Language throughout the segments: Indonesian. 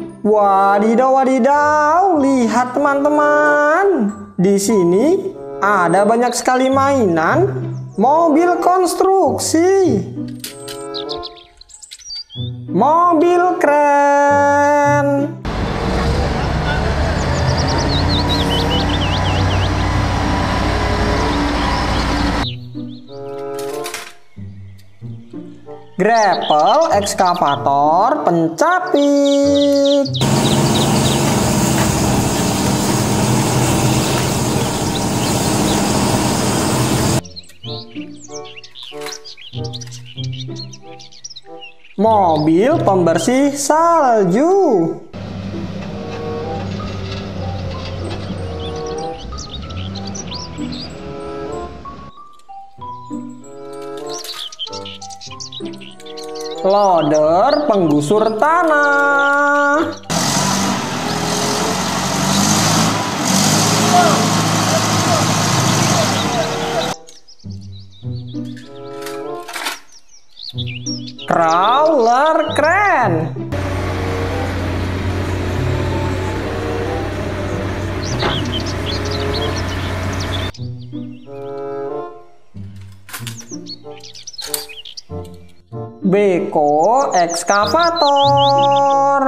Wadidaw, wadidaw, lihat teman-teman. Di sini ada banyak sekali mainan mobil konstruksi. Mobil keren. Grapple ekskavator pencapit. Mobil pembersih salju. Loader penggusur tanah. Crawler keren. Beko ekskavator.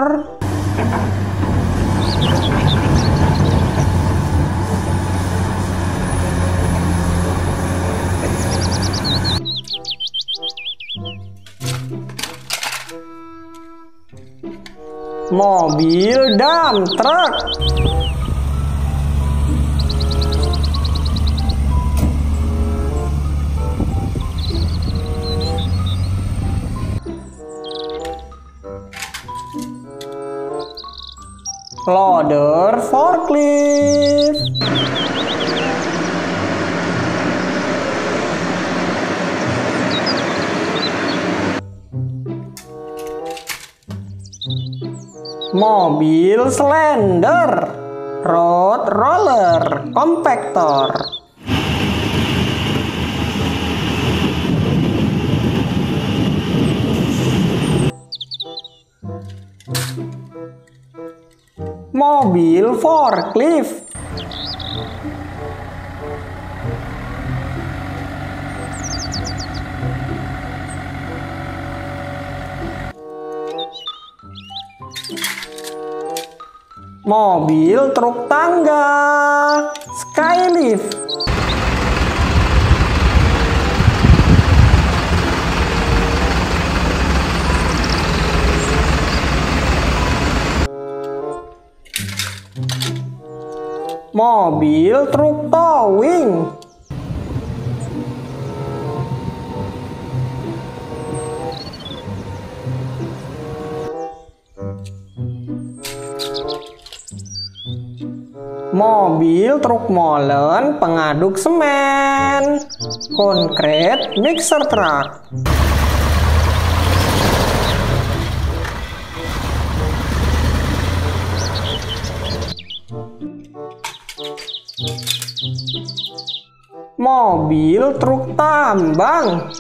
Mobil dump truck. Loader forklift. Mobil slender. Road roller compactor. Mobil forklift. Mobil truk tangga. Skylift. Mobil truk towing. Mobil truk molen pengaduk semen. Konkret mixer truck. Mobil truk tambang.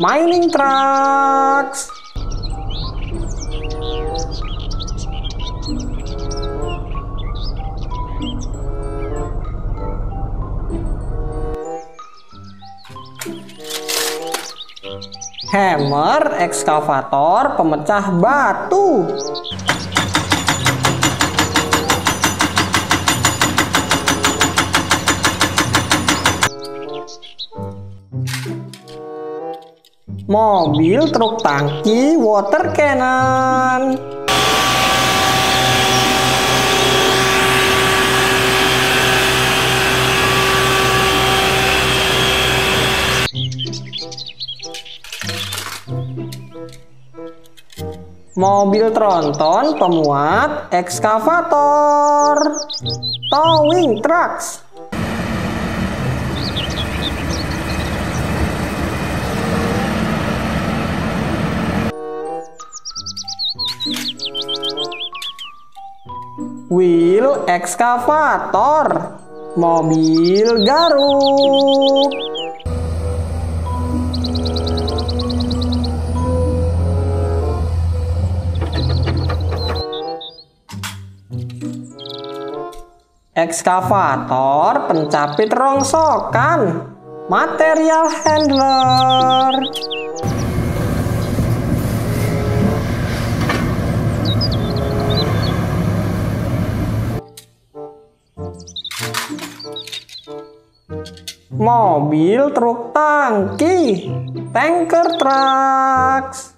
Mining trucks. Hammer ekskavator pemecah batu. Mobil truk tangki water cannon. Mobil tronton pemuat ekskavator. Towing trucks. wheel excavator, mobil garuk. Ekskavator pencapit rongsokan, material handler. Mobil truk tangki, tanker trucks.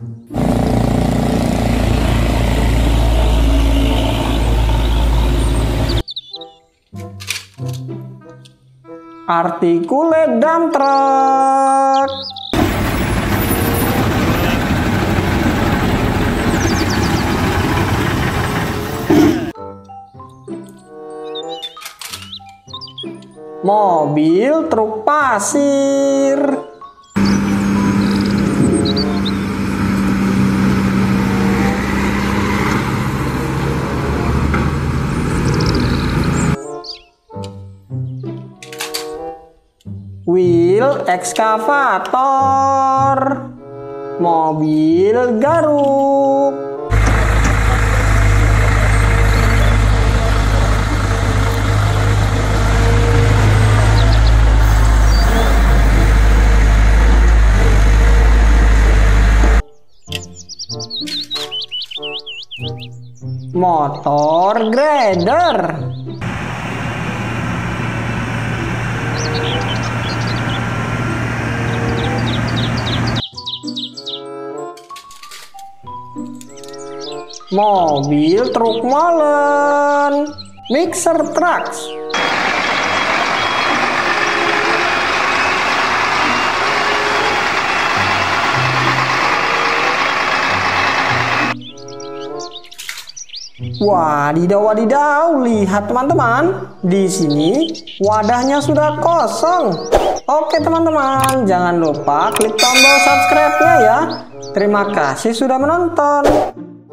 Articulate dump truck. Mobil truk pasir. Wheel ekskavator. Mobil garuk. Motor grader. Mobil truk molen. Mixer trucks. Wadidaw, wadidaw, lihat teman-teman. Di sini wadahnya sudah kosong. Oke teman-teman, jangan lupa klik tombol subscribe-nya ya. Terima kasih sudah menonton.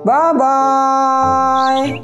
Bye-bye.